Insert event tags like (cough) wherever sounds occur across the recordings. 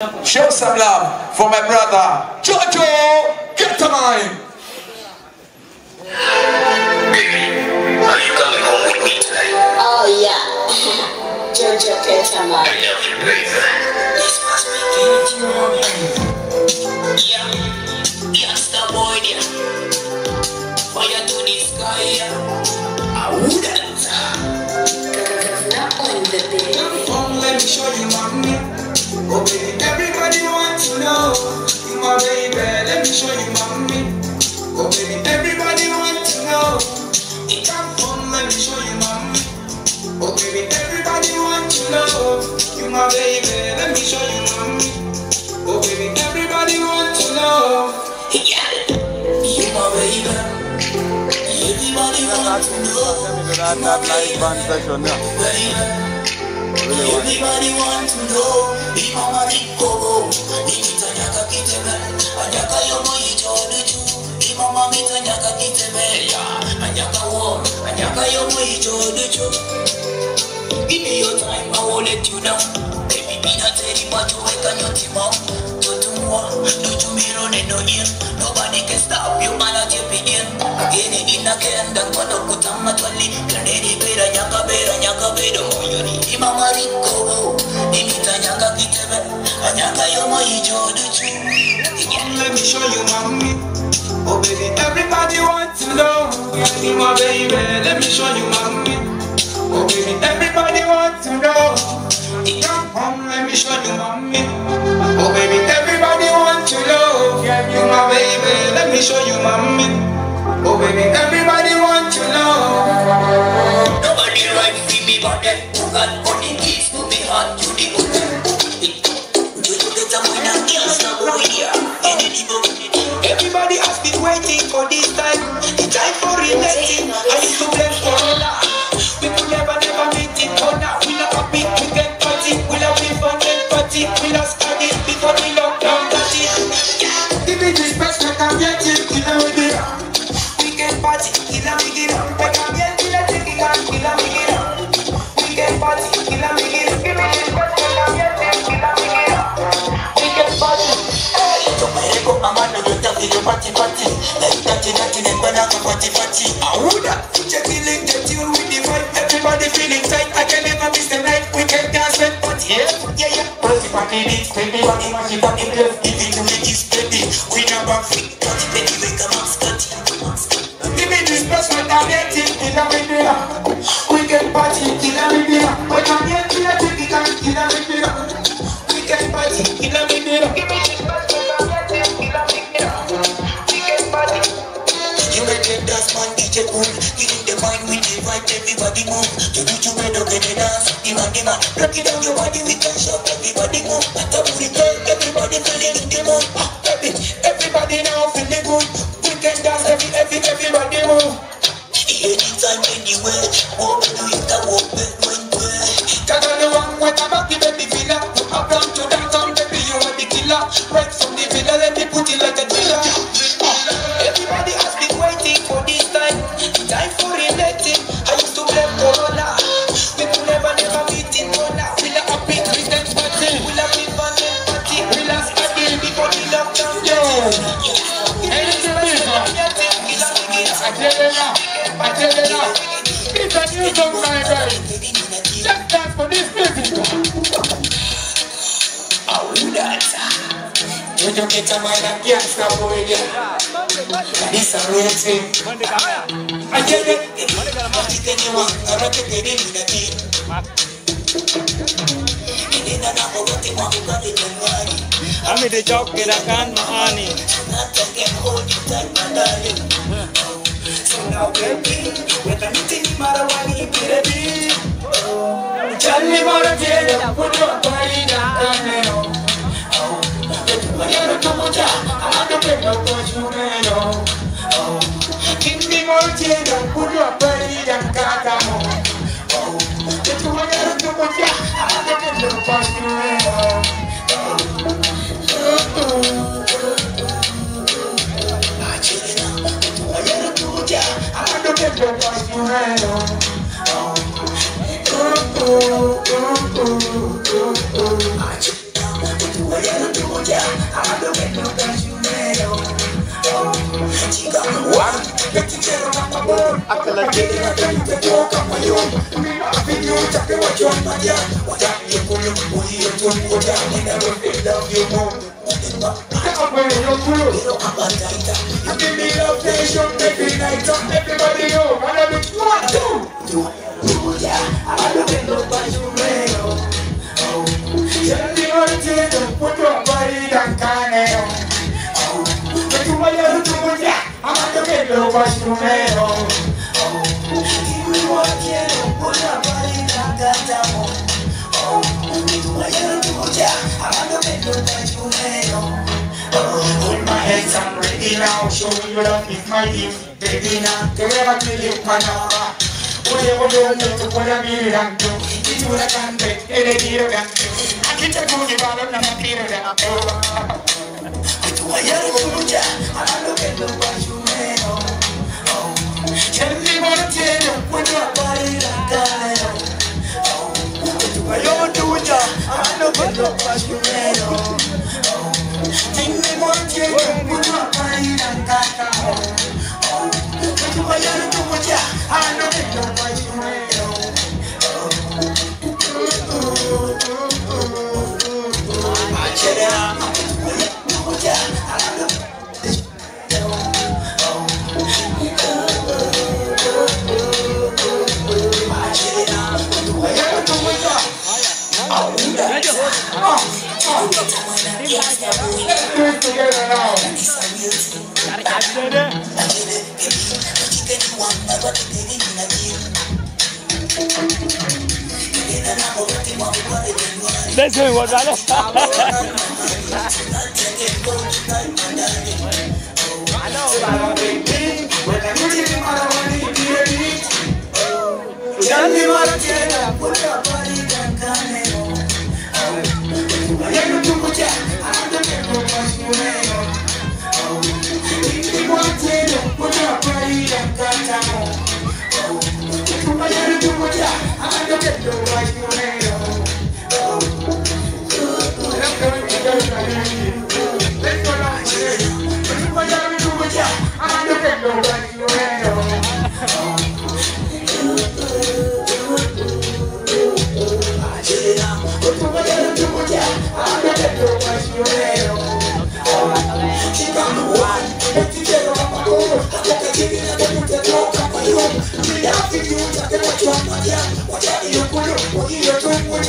Show some love for my brother Jojo Ketamine. Are you coming home with me tonight? Oh yeah. (laughs) Jojo Petama. I love you, baby. This must be guilty Oh baby, everybody wants to know. Come, come, let me show you mommy. Oh baby, everybody wants to know you my baby. Let me show you mommy. Oh baby, everybody wants to know. Yeah, you my baby. Everybody wants to know. That, that live band session, yeah. Really want Everybody want to know Imama Rikogo Nikita nyaka Anyaka yomo ichodu chu Anyaka wo Anyaka yomo ichodu chu Give me your time I will let you know. Baby bina teri macho weka nyoti mom. Totumwa Nuchumiro neno in Nobody can stop you man at your begin Again in a kenda Kono kutama twali Kaneri bera nyaka bera nyaka bera moyoni Imama riko Nimita nyaka kitebe Anyaka yomo ijodu chu Come, let me show you mommy. Oh baby, everybody wants to know you my baby. Let me show you my mommy. Oh baby, everybody wants to know. Come, come, let me show you my mommy. Oh baby, everybody wants to know you my baby. Let me show you my mommy. Oh baby, everybody wants to know. Nobody right with me but then and party. We not study before we lock down party. Give me this best that I'm getting. Kill a with it. We get party. Kill a with it. Like I'm getting a ticket. Kill a with it. We get party. Kill a with it. Give me this best that I'm getting. Kill a with it. We get party. Tomereko amano yota video party party Like tati nati nembana ka party party Ahuda, check the link, get you with the vibe. Everybody feeling tight. I can never miss the night. We can dance and party. Yeah, yeah, party, beats, baby, body, mash it up in place. Give it me, kiss, baby. We never fit. Baby wake up mascot Give me this best I'm getting in a video. The mind with the vibe everybody move. Do you better get the dance. Demand demand Rock it down your body we can shop everybody move. Top with girl everybody feeling in the mood baby, everybody now feeling good. We can dance every, every, everybody move. Anytime anywhere. Walk do It's a new song, my. Just dance for this You don't get a a real thing. I rock it in the joke hold you tight my so now baby, when I'm meeting Marawani, baby. Body down. Oh, I. Oh, me jail, put your body down, Kakamo. Oh, I gotta come on, I'm gonna pay no pay no much oh. amando que no cachumeo. Chica, one, que te quiero más amor. Aquela que te te toca mayor. Mira, video, ya que voy a mañana. Oya, yo con el pollo, yo con ya, y never feel love you you give me love, tension every night. Everybody know, I love it. One, two. Tú, tú, ya, amando que no cachumeo. Tell me what it is, put your body down, caneo. Que tú vayas a tu mujer, amando que lo cachumeo. Dime what it is, put your body down, caneo. Que tú vayas a tu mujer, amando que lo cachumeo. Now. Show your love is my gift. Baby, now, te voy a pedir panaba. Oye, volviendo, tú puedes mirando. Y tú la cantes, eres tiro canto. Aquí te pude llevar una mentira de la prueba. Que tú vayas a tu lucha, amando que lo guayumeo. Tell me what it is, put casa. Que Let's go, what's (laughs) that?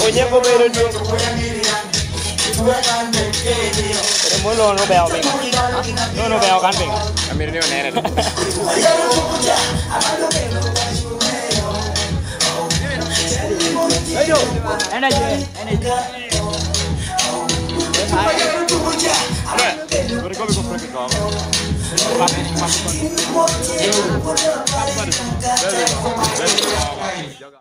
Ôi nhé cô bê Onyeko bero nyo Mỗi luôn nó bèo mình. Nó nó bèo cán mình. Em biết điều này này Đấy rồi, em này chị, em này chị Rồi, rồi có bị có phải cái gom Very, very,